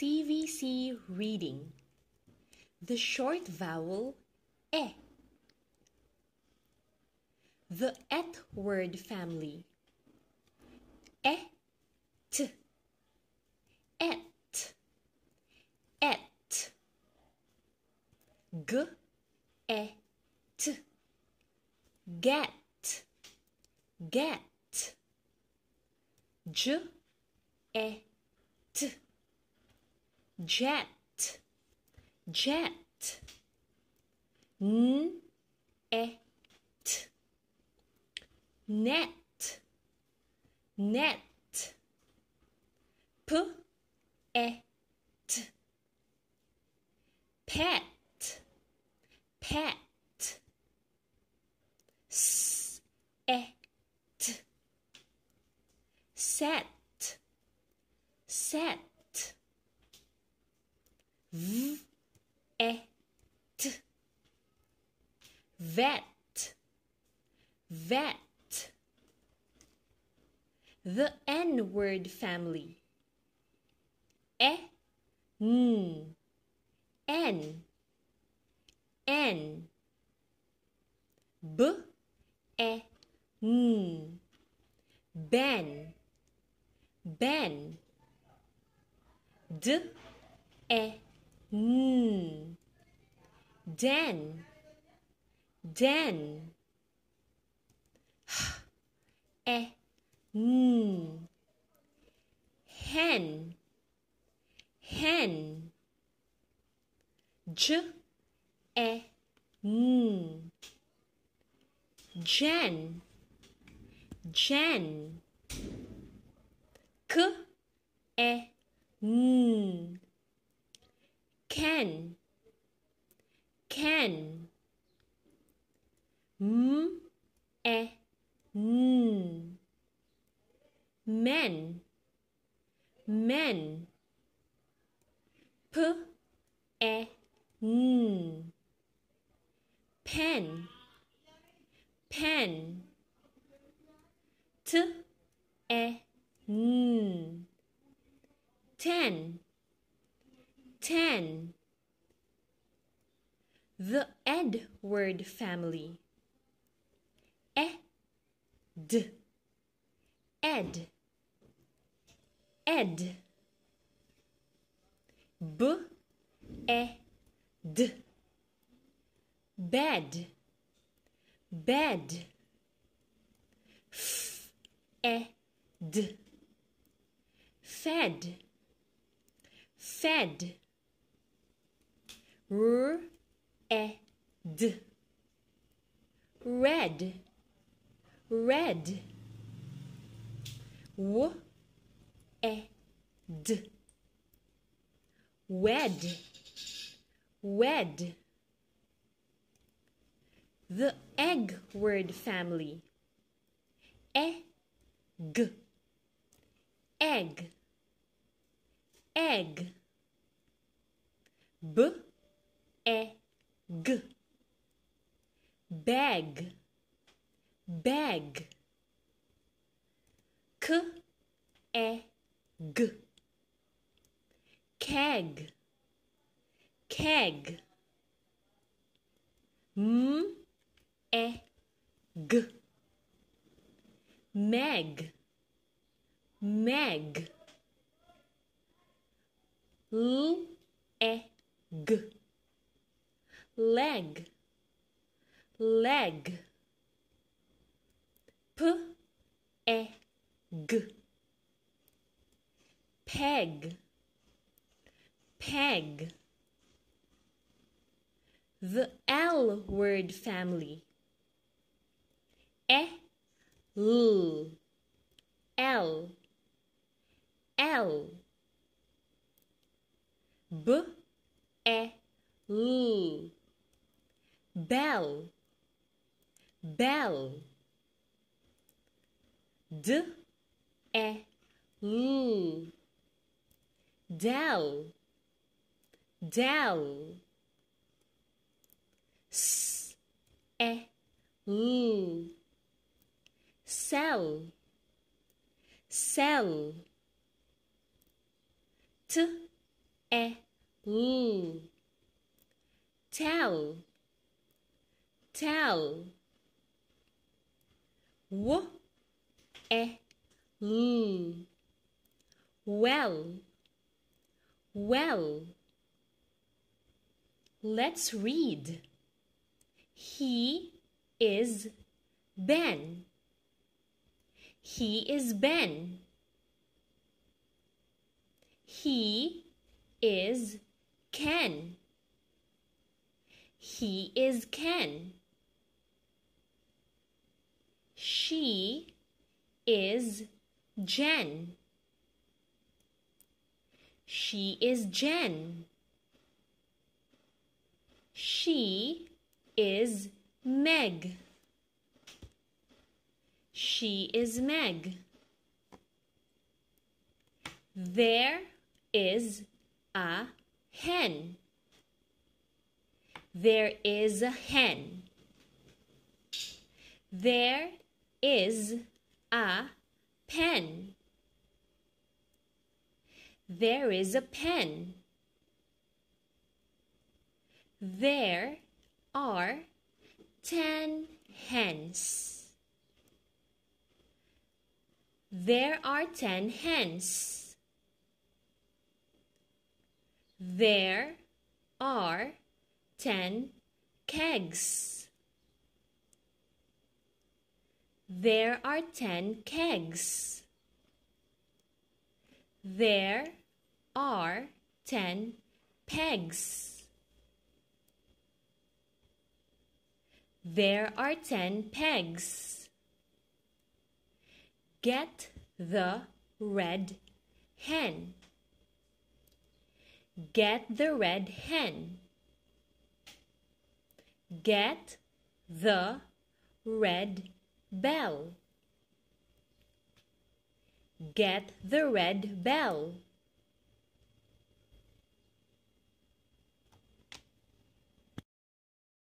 CVC reading. The short vowel e. The et word family. E, t, et, et. G, e, t. Get, get. J, e, t. Jet, jet. E. Net, net. P, e, t. Pet, pet. S, e, t. Set, set. V, e, t. Vet, vet. The N word family. E, n, n, n. B, e, n. Ben, ben. D, e, n. Den, den. H, e, n. Hen, hen. J, e, hmm. n. Jen, jen. K, e, n. Ken, ken. M, e, n. Men, men. P, e, n. Pen, pen. T, e, n. Ten, ten. The ed word family. E, d. Ed, ed. B, e, d. Bed, bed. F, e, d. Fed, fed. R, e, d. Red, red. W, e, d. Wed, wed. The egg word family. E, g. Egg, egg. B, e, g. Bag, bag. K, e, g. Keg, keg. M, e, g. Meg, meg. L, e, g. Leg, leg. P, e, g. Peg, peg. The L word family. E, l, L, L. B, e, l. Bell, bell. D, e, l. Dell, dell. S, e, l. Sell, sell. T, e, l. Tell, tell. W, e, l. Well, well. Let's read. He is Ben. He is Ben. He is Ken. He is Ken. She is Jen. She is Jen. She is Meg. She is Meg. There is a hen. There is a hen. There is a pen. There is a pen. There are ten hens. There are ten hens. There are ten kegs. There are ten kegs. There are ten pegs. There are ten pegs. Get the red hen. Get the red hen. Get the red bell. Get the red bell.